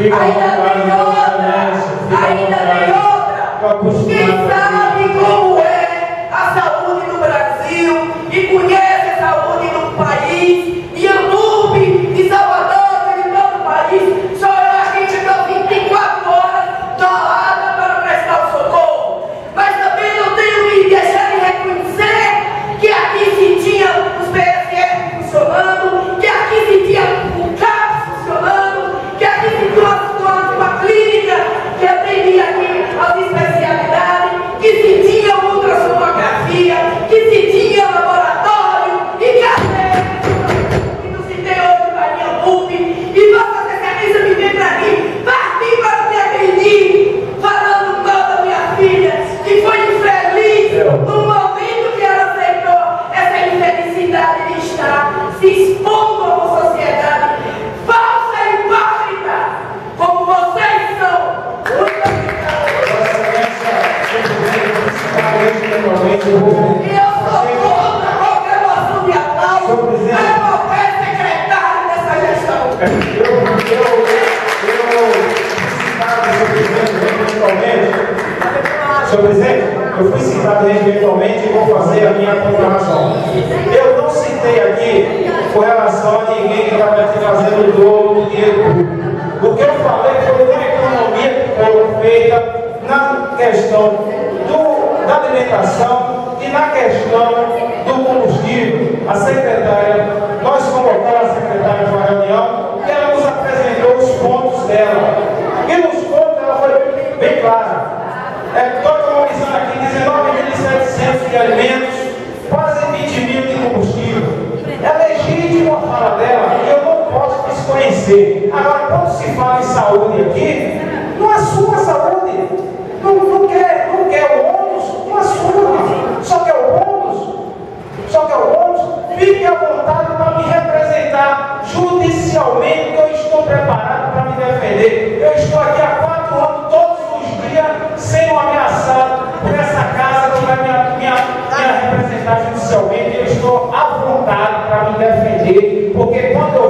Fica tem Vossa outra. Ainda tem outra. Quem sabe como senhor presidente, eu fui citado eventualmente e vou fazer a minha proclamação. Eu não citei aqui com relação a ninguém que estava aqui fazendo dobro do dinheiro público. O que eu falei foi da economia que foi feita na questão do, da alimentação e na questão do combustível. A secretária, nós convocamos a secretária para uma reunião e ela nos apresentou os pontos dela. E nos pontos ela foi bem clara. É, economizando aqui 19.700 de alimentos, quase 20 mil de combustível. É legítimo a fala dela e eu não posso desconhecer. Agora, quando se fala em saúde aqui, não assuma a saúde. oficialmente eu estou preparado para me defender. Eu estou aqui há quatro anos, todos os dias, sendo ameaçado por essa casa que vai me, me, me representar judicialmente. Eu estou à vontade para me defender, porque quando eu